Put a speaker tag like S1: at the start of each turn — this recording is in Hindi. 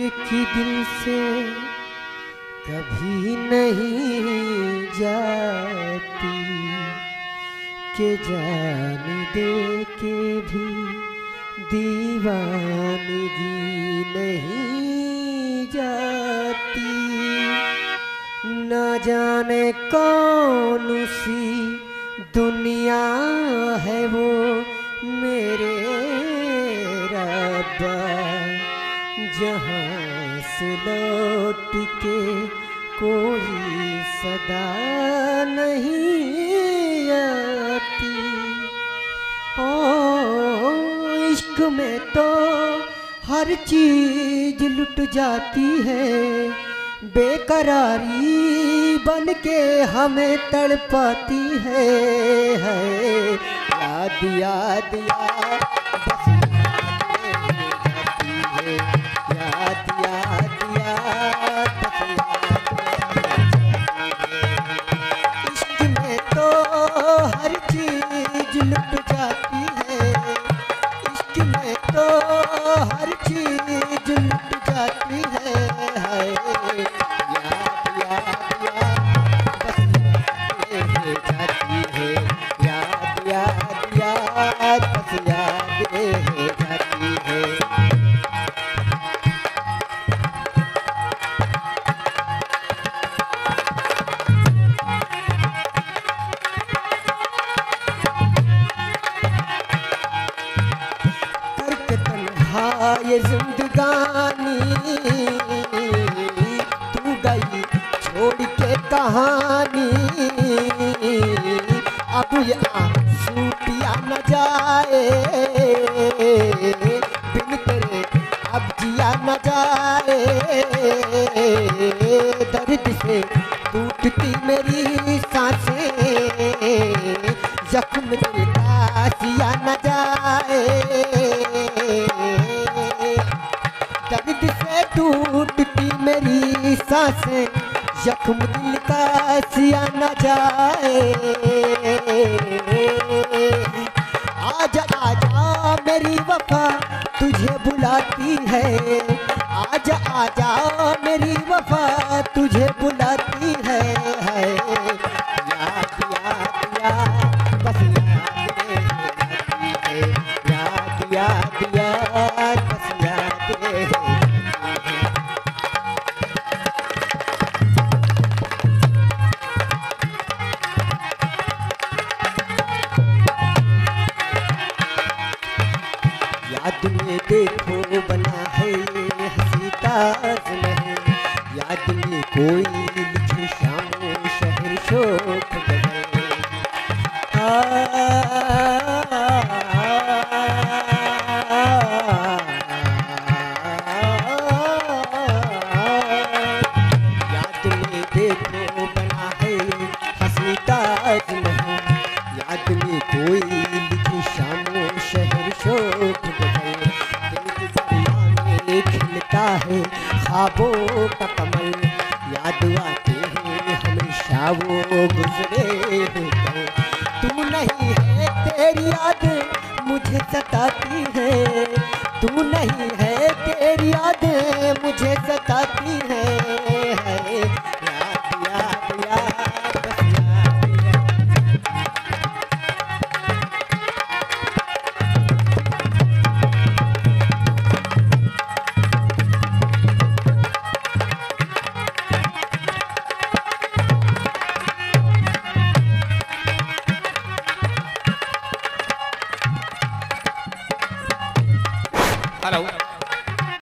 S1: की दिल से कभी नहीं जाती के जान दे के भी दीवानगी नहीं जाती। न जाने कौन सी दुनिया है वो मेरे जहाँ से लौट के कोई सदा नहीं आती। ओ इश्क में तो हर चीज़ लुट जाती है। बेकरारी बन के हमें तड़पाती है, है। याद याद याद हर ये जिंदगानी, तू गई छोड़ के कहानी। अब ये आँसू पिया न जाए, बिन तेरे अब जिया न जाए। दर्द से टूटती मेरी टूटती मेरी साँसें, जख्म दिल का सिया न जाए। आजा आजा मेरी वफा तुझे बुलाती है। आजा आजा याद में देखो बना है ये हँसी याद में कोई लिखे शामो शहर शोक याद में देखो बना है हँसी याद में कोई लिखी शामो शहर शोक है खाबों का कमल याद आते हैं हमेशा वो गुजरे तो। तू नहीं है तेरी याद, मुझे सताती है तू नहीं है तेरी याद, मुझे सताती है